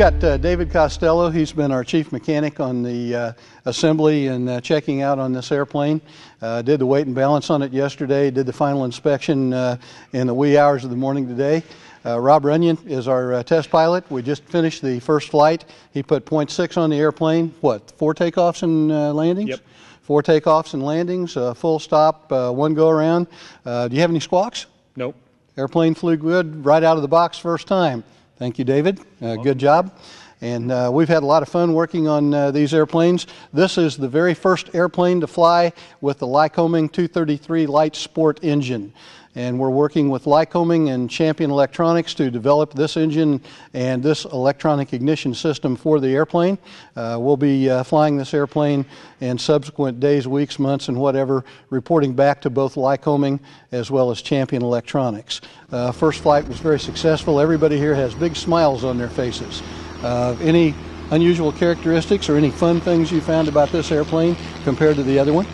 got uh, David Costello. He's been our chief mechanic on the uh, assembly and uh, checking out on this airplane. Uh, did the weight and balance on it yesterday. Did the final inspection uh, in the wee hours of the morning today. Uh, Rob Runyon is our test pilot. We just finished the first flight. He put 0.6 on the airplane. What? Four takeoffs and landings. Yep. Four takeoffs and landings. full stop. one go around. do you have any squawks? Nope. Airplane flew good right out of the box first time. Thank you, David. Uh, good job. And uh, we've had a lot of fun working on uh, these airplanes. This is the very first airplane to fly with the Lycoming 233 Light Sport engine and we're working with Lycoming and Champion Electronics to develop this engine and this electronic ignition system for the airplane. Uh, we'll be uh, flying this airplane in subsequent days, weeks, months, and whatever, reporting back to both Lycoming as well as Champion Electronics. Uh, first flight was very successful. Everybody here has big smiles on their faces. Uh, any unusual characteristics or any fun things you found about this airplane compared to the other one?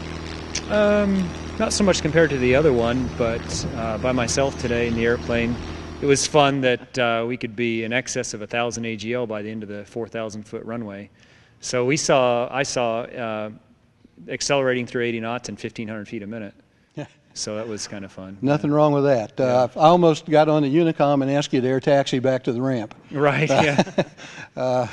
Um, not so much compared to the other one, but uh, by myself today in the airplane. It was fun that uh, we could be in excess of 1,000 AGL by the end of the 4,000 foot runway. So we saw, I saw uh, accelerating through 80 knots and 1,500 feet a minute. So that was kind of fun. Nothing wrong with that. Uh, I almost got on the Unicom and asked you to air taxi back to the ramp. Right. Yeah. uh,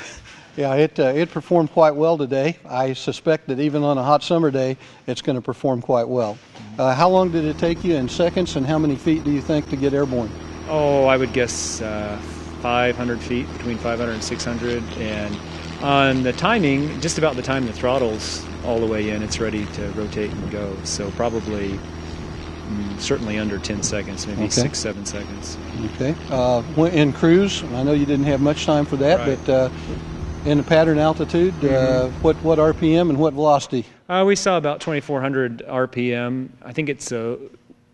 yeah, it, uh, it performed quite well today. I suspect that even on a hot summer day, it's going to perform quite well. Uh, how long did it take you in seconds, and how many feet do you think to get airborne? Oh, I would guess uh, 500 feet, between 500 and 600. And on the timing, just about the time the throttle's all the way in, it's ready to rotate and go. So probably mm, certainly under 10 seconds, maybe okay. six, seven seconds. Okay. Uh, in cruise, I know you didn't have much time for that, right. but uh, in the pattern altitude, uh, mm-hmm. uh, what what RPM and what velocity? Uh, we saw about 2,400 RPM. I think it's a,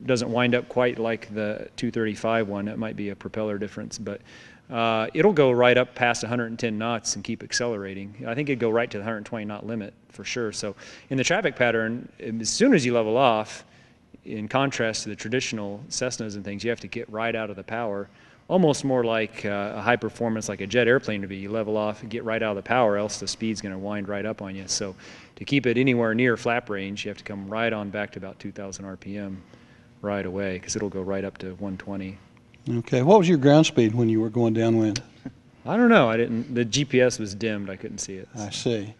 doesn't wind up quite like the 235 one. It might be a propeller difference, but uh, it'll go right up past 110 knots and keep accelerating. I think it'd go right to the 120 knot limit for sure. So in the traffic pattern, as soon as you level off, in contrast to the traditional Cessnas and things, you have to get right out of the power almost more like uh, a high performance, like a jet airplane to be. You level off and get right out of the power, else the speed's going to wind right up on you. So to keep it anywhere near flap range, you have to come right on back to about 2,000 RPM right away because it'll go right up to 120. Okay. What was your ground speed when you were going downwind? I don't know. I didn't. The GPS was dimmed. I couldn't see it. I see.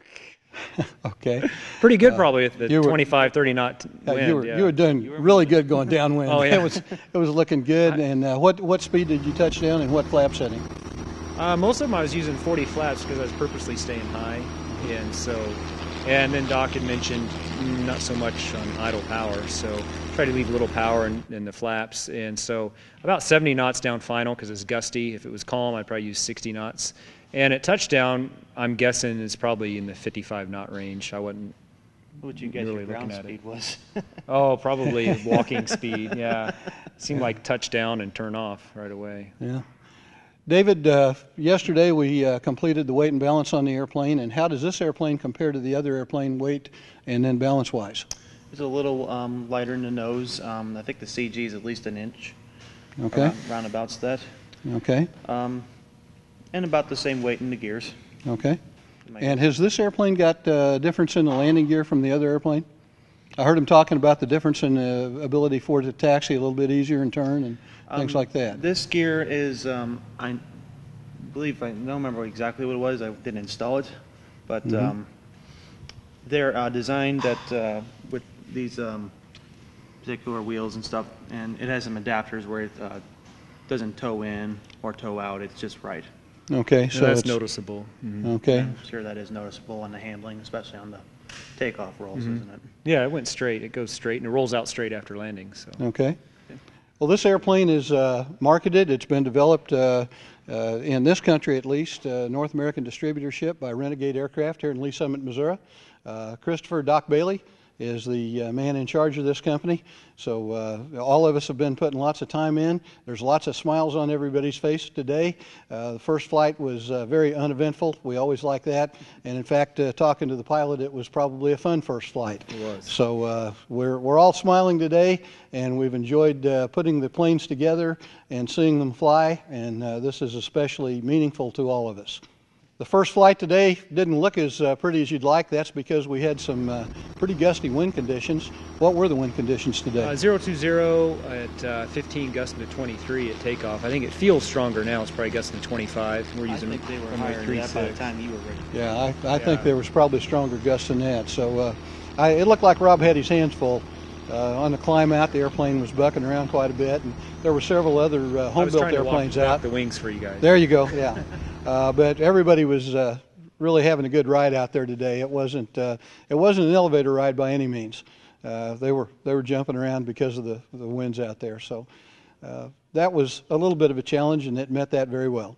okay. Pretty good, uh, probably, with the were, 25, 30 knot wind. you, were, yeah. you were doing you were really good going downwind. oh, yeah. It was, it was looking good. I, and uh, what, what speed did you touch down and what flap setting? Uh, most of them I was using 40 flaps because I was purposely staying high. And so, and then Doc had mentioned not so much on idle power. So try to leave a little power in, in the flaps. And so about 70 knots down final because it's gusty. If it was calm, I'd probably use 60 knots. And at touchdown, I'm guessing is probably in the 55 knot range. I wasn't. What would you guess really your ground speed was? oh, probably walking speed. Yeah, seemed yeah. like touchdown and turn off right away. Yeah. David, uh, yesterday we uh, completed the weight and balance on the airplane. And how does this airplane compare to the other airplane weight and then balance wise? It's a little um, lighter in the nose. Um, I think the CG is at least an inch. Okay. Around, roundabouts that. Okay. Um, and about the same weight in the gears. Okay. And has this airplane got a uh, difference in the landing gear from the other airplane? I heard him talking about the difference in the ability for it to taxi a little bit easier and turn and things um, like that. This gear is, um, I believe, I don't remember exactly what it was. I didn't install it, but mm-hmm. um, they're uh, designed that uh, with these um, particular wheels and stuff, and it has some adapters where it uh, doesn't toe in or toe out. It's just right. Okay, so that's it's, noticeable. Mm-hmm. Okay. I'm sure that is noticeable on the handling, especially on the takeoff rolls, mm-hmm. isn't it? Yeah, it went straight. It goes straight and it rolls out straight after landing. So. Okay. Well, this airplane is uh, marketed. It's been developed uh, uh, in this country, at least, uh, North American distributorship by Renegade Aircraft here in Lee Summit, Missouri. Uh, Christopher Doc Bailey is the uh, man in charge of this company. So uh, all of us have been putting lots of time in. There's lots of smiles on everybody's face today. Uh, the first flight was uh, very uneventful. We always like that. And in fact, uh, talking to the pilot, it was probably a fun first flight. It was. So uh, we're, we're all smiling today, and we've enjoyed putting the planes together and seeing them fly. And this is especially meaningful to all of us. The first flight today didn't look as uh, pretty as you'd like. That's because we had some uh, pretty gusty wind conditions. What were the wind conditions today? Uh, 020 at uh, 15, gusting to 23 at takeoff. I think it feels stronger now. It's probably gusting to 25. We're using I using think they were higher than that by the time you were ready. yeah, I, I think there was probably stronger gusts than that. So uh, I, it looked like Rob had his hands full. Uh, on the climb out, the airplane was bucking around quite a bit, and there were several other uh, I was home-built trying to walk airplanes back out. the wings for you guys. There you go. Yeah, uh, but everybody was uh, really having a good ride out there today. It wasn't uh, it wasn't an elevator ride by any means. Uh, they were they were jumping around because of the the winds out there. So uh, that was a little bit of a challenge, and it met that very well.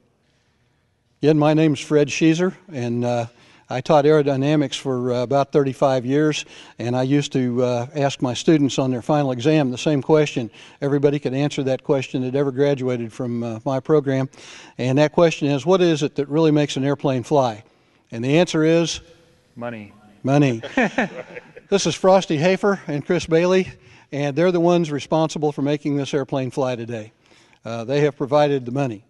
Again, my name's Fred Sheezer, and uh, I taught aerodynamics for uh, about 35 years, and I used to uh, ask my students on their final exam the same question. Everybody could answer that question that ever graduated from uh, my program, and that question is, what is it that really makes an airplane fly? And the answer is Money. money. this is Frosty Hafer and Chris Bailey, and they're the ones responsible for making this airplane fly today. Uh, they have provided the money.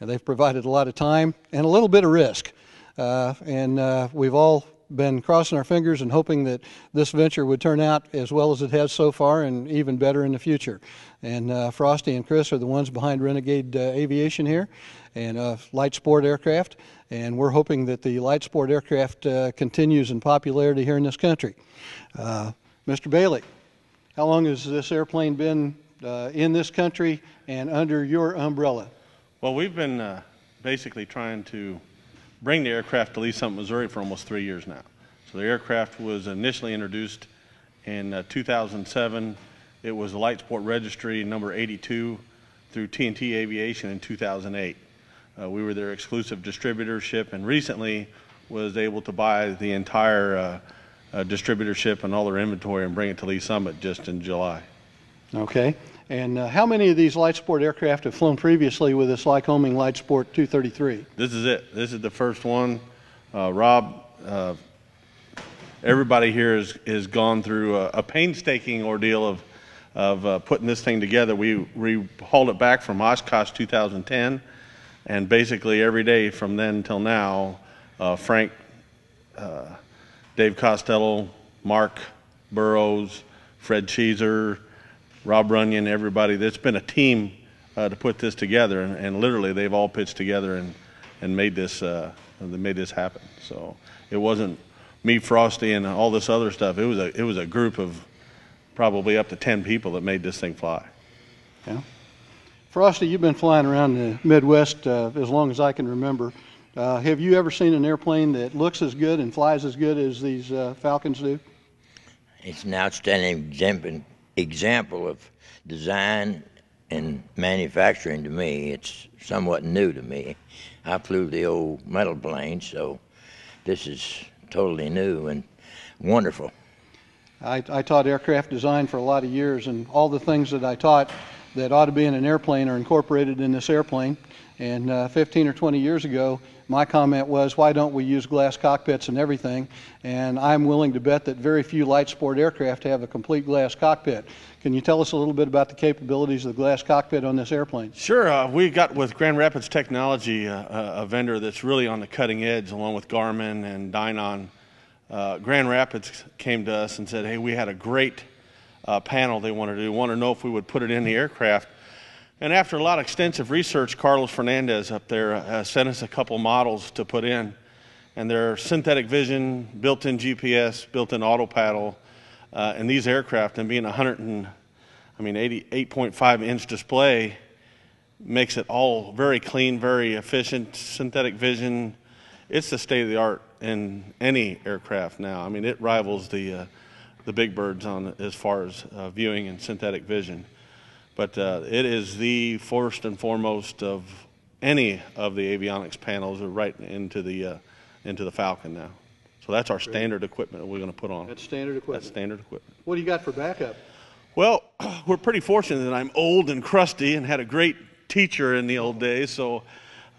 And they've provided a lot of time and a little bit of risk. Uh, and uh, we've all been crossing our fingers and hoping that this venture would turn out as well as it has so far and even better in the future. And uh, Frosty and Chris are the ones behind Renegade uh, Aviation here and uh, Light Sport Aircraft. And we're hoping that the Light Sport Aircraft uh, continues in popularity here in this country. Mr. Bailey, how long has this airplane been in this country and under your umbrella? Well, we've been basically trying to bring the aircraft to Lee Summit, Missouri for almost three years now. So the aircraft was initially introduced in uh, 2007. It was the Light Sport Registry number 82 through TNT Aviation in 2008. Uh, we were their exclusive distributorship and recently was able to buy the entire uh, uh, distributorship and all their inventory and bring it to Lee Summit just in July. Okay. And uh, how many of these Light Sport aircraft have flown previously with this Lycoming Light Sport 233? This is it. This is the first one. Uh, Rob, uh, everybody here has, has gone through a, a painstaking ordeal of, of uh, putting this thing together. We, we hauled it back from Oshkosh 2010, and basically every day from then till now, uh, Frank, uh, Dave Costello, Mark Burrows, Fred Cheeser, Rob Runyon, everybody. It's been a team uh, to put this together, and, and literally they've all pitched together and, and made this uh, made this happen. So it wasn't me, Frosty, and all this other stuff. It was a it was a group of probably up to ten people that made this thing fly. Yeah. Frosty, you've been flying around the Midwest uh, as long as I can remember. Uh, have you ever seen an airplane that looks as good and flies as good as these uh, Falcons do? It's an outstanding example, of design and manufacturing to me. It's somewhat new to me. I flew the old metal plane, so this is totally new and wonderful. I, I taught aircraft design for a lot of years, and all the things that I taught that ought to be in an airplane are incorporated in this airplane. And uh, 15 or 20 years ago, my comment was, why don't we use glass cockpits and everything? And I'm willing to bet that very few light sport aircraft have a complete glass cockpit. Can you tell us a little bit about the capabilities of the glass cockpit on this airplane? Sure. Uh, we got with Grand Rapids Technology, uh, a, vendor that's really on the cutting edge, along with Garmin and Dynon. Uh, Grand Rapids came to us and said, "Hey, we had a great uh, panel they wanted to do. Want to know if we would put it in the aircraft." And after a lot of extensive research, Carlos Fernandez up there uh, sent us a couple models to put in, and they're synthetic vision, built-in GPS, built-in auto paddle, uh, and these aircraft, and being 100 and I mean 88.5 inch display makes it all very clean, very efficient, synthetic vision. It's the state of the art in any aircraft now. I mean, it rivals the uh, the big birds on as far as uh, viewing and synthetic vision. But uh, it is the first and foremost of any of the avionics panels are right into the uh, into the Falcon now. So that's our standard equipment that we're going to put on. That's standard equipment. That's standard equipment. What do you got for backup? Well, we're pretty fortunate that I'm old and crusty and had a great teacher in the old days. So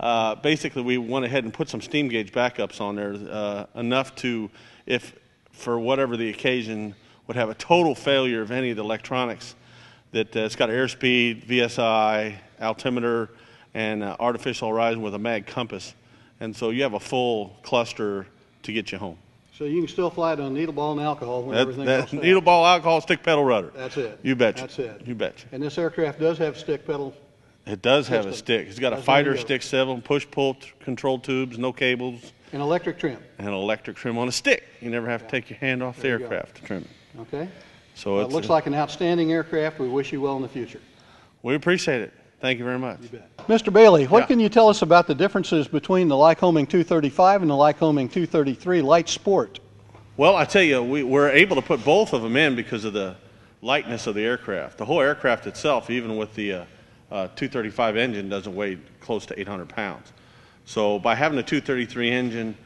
uh, basically, we went ahead and put some steam gauge backups on there, uh, enough to, if for whatever the occasion, would have a total failure of any of the electronics, that uh, it's got airspeed, VSI, altimeter, and uh, artificial horizon with a mag compass. and so you have a full cluster to get you home. So you can still fly it on needle ball and alcohol when That, everything that else needle ball, alcohol, stick pedal rudder. That's it. You betcha. That's it. You betcha. And this aircraft does have stick pedal. It does have a stick. It's got a That's the to fighter stick seven, push pull control tubes, no cables, An electric trim. an electric trim on a stick. You never have to take your hand off the There go. aircraft to trim it. Okay? So it's it looks like an outstanding aircraft. We wish you well in the future. we appreciate it. Thank you very much. Mr. Bailey, what Yeah. can you tell us about the differences between the Lycoming 235 and the Lycoming 233 Light Sport? Well, I tell you, we, we're able to put both of them in because of the lightness of the aircraft. The whole aircraft itself, even with the uh, uh, 235 engine, doesn't weigh close to 800 pounds. So by having a 233 engine,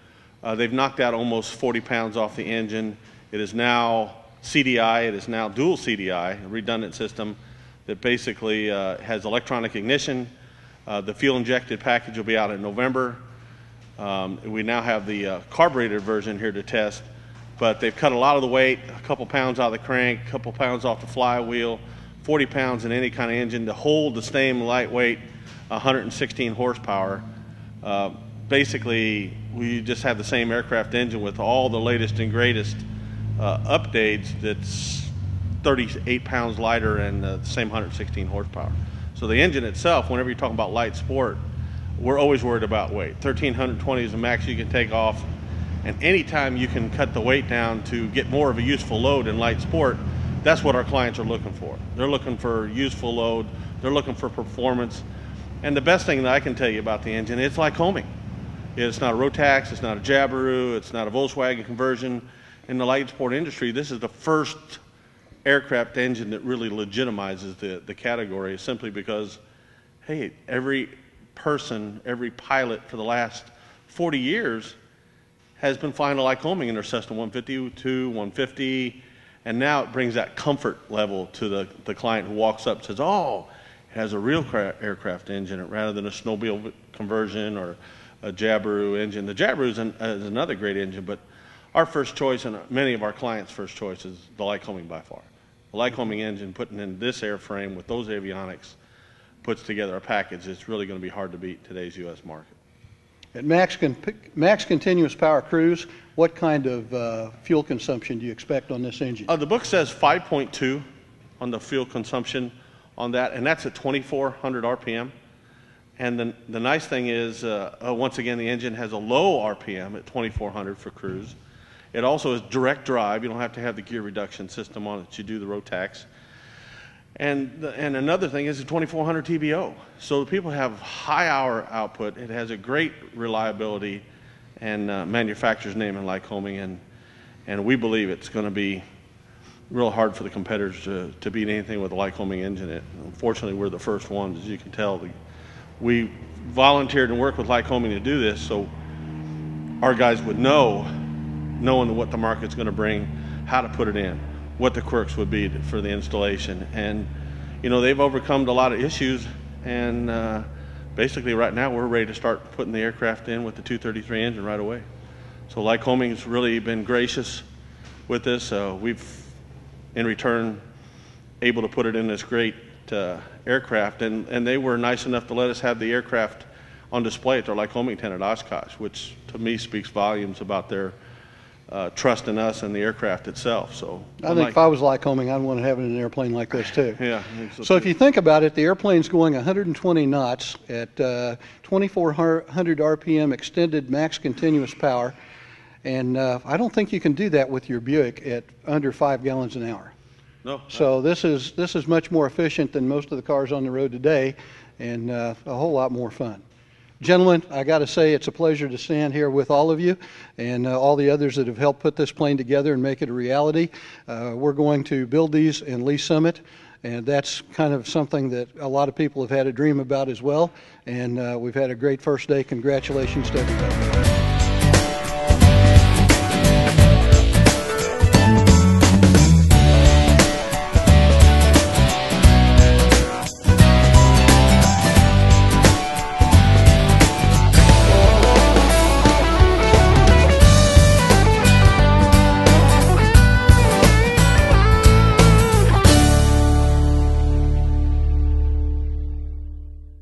uh, they've knocked out almost 40 pounds off the engine. It is now CDI. It is now dual CDI, a redundant system that basically uh, has electronic ignition. Uh, the fuel injected package will be out in November. Um, we now have the uh, carbureted version here to test, but they've cut a lot of the weight, a couple pounds out of the crank, a couple pounds off the flywheel, 40 pounds in any kind of engine to hold the same lightweight 116 horsepower. Uh, basically, we just have the same aircraft engine with all the latest and greatest uh, updates that's 38 pounds lighter and the same 116 horsepower. So the engine itself, whenever you're talking about light sport, we're always worried about weight. 1320 is the max you can take off, and anytime you can cut the weight down to get more of a useful load in light sport, that's what our clients are looking for. They're looking for useful load, they're looking for performance, and the best thing that I can tell you about the engine, it's Lycoming. It's not a Rotax, it's not a Jabiru, it's not a Volkswagen conversion. In the light sport industry, this is the first aircraft engine that really legitimizes the, the category simply because, hey, every person, every pilot for the last 40 years has been flying a Lycoming in their Cessna 152, 150, and now it brings that comfort level to the, the client who walks up and says, oh, it has a real cra- aircraft engine rather than a snowmobile conversion or a Jabiru engine. The Jabiru is, an, is another great engine, but our first choice and many of our clients' first choice is the Lycoming by far. The Lycoming engine putting in this airframe with those avionics puts together a package that's really going to be hard to beat today's U.S. market. At max, con- max continuous power cruise, what kind of uh, fuel consumption do you expect on this engine? Uh, the book says 5.2 on the fuel consumption on that, and that's at 2,400 RPM. And the, the nice thing is, uh, uh, once again, the engine has a low RPM at 2,400 for cruise. It also is direct drive. You don't have to have the gear reduction system on it. You do the Rotax. And, and another thing is the 2400 TBO. So the people have high hour output. It has a great reliability and uh, manufacturer's name in Lycoming. And, and we believe it's going to be real hard for the competitors to, to beat anything with a Lycoming engine. It, unfortunately, we're the first ones, as you can tell. The, we volunteered and worked with Lycoming to do this so our guys would know, knowing what the market's going to bring, how to put it in, what the quirks would be for the installation. And, you know, they've overcome a lot of issues. And uh, basically, right now, we're ready to start putting the aircraft in with the 233 engine right away. So, Lycoming has really been gracious with this. Uh, we've, in return, able to put it in this great uh, aircraft. And, and they were nice enough to let us have the aircraft on display at their Lycoming tent at Oshkosh, which to me speaks volumes about their uh, trust in us and the aircraft itself. So I think if I was Lycoming, I'd want to have it in an airplane like this too. yeah. Think So if you think about it, the airplane's going 120 knots at uh, 2400 RPM extended max continuous power, and uh, I don't think you can do that with your Buick at under five gallons an hour. no, So this is this is much more efficient than most of the cars on the road today, and uh, a whole lot more fun. Gentlemen, I got to say it's a pleasure to stand here with all of you and uh, all the others that have helped put this plane together and make it a reality. Uh, we're going to build these in Lee Summit, and that's kind of something that a lot of people have had a dream about as well. And uh, we've had a great first day. Congratulations to everybody.